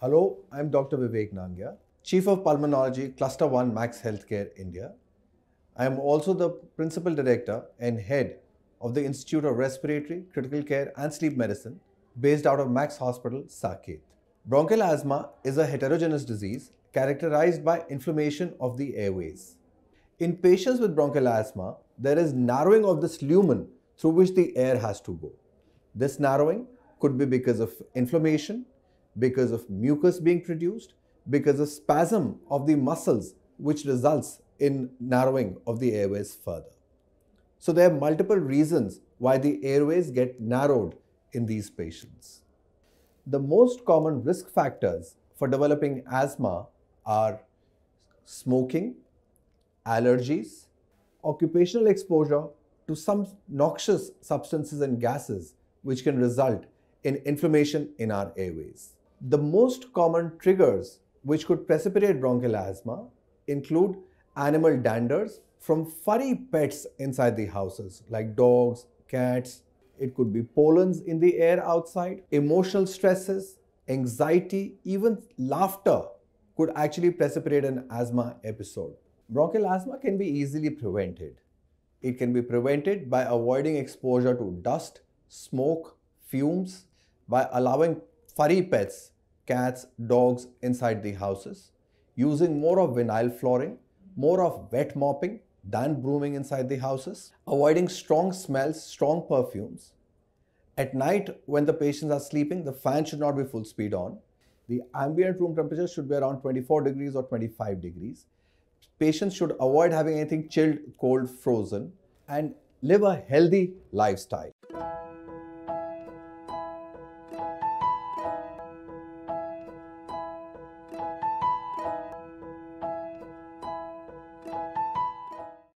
Hello, I'm Dr. Vivek Nangia, Chief of Pulmonology, Cluster 1 Max Healthcare India. I am also the Principal Director and Head of the Institute of Respiratory, Critical Care and Sleep Medicine based out of Max Hospital, Saket. Bronchial asthma is a heterogeneous disease characterized by inflammation of the airways. In patients with bronchial asthma, there is narrowing of this lumen through which the air has to go. This narrowing could be because of inflammation, because of mucus being produced, because of spasm of the muscles, which results in narrowing of the airways further. So there are multiple reasons why the airways get narrowed in these patients. The most common risk factors for developing asthma are smoking, allergies, occupational exposure to some noxious substances and gases which can result in inflammation in our airways. The most common triggers which could precipitate bronchial asthma include animal danders from furry pets inside the houses like dogs, cats. It could be pollens in the air outside, emotional stresses, anxiety, even laughter could actually precipitate an asthma episode. Bronchial asthma can be easily prevented. It can be prevented by avoiding exposure to dust, smoke, fumes, by allowing furry pets, cats, dogs inside the houses, using more of vinyl flooring, more of wet mopping than brooming inside the houses, avoiding strong smells, strong perfumes. At night, when the patients are sleeping, the fan should not be full speed on. The ambient room temperature should be around 24 degrees or 25 degrees. Patients should avoid having anything chilled, cold, frozen, and live a healthy lifestyle.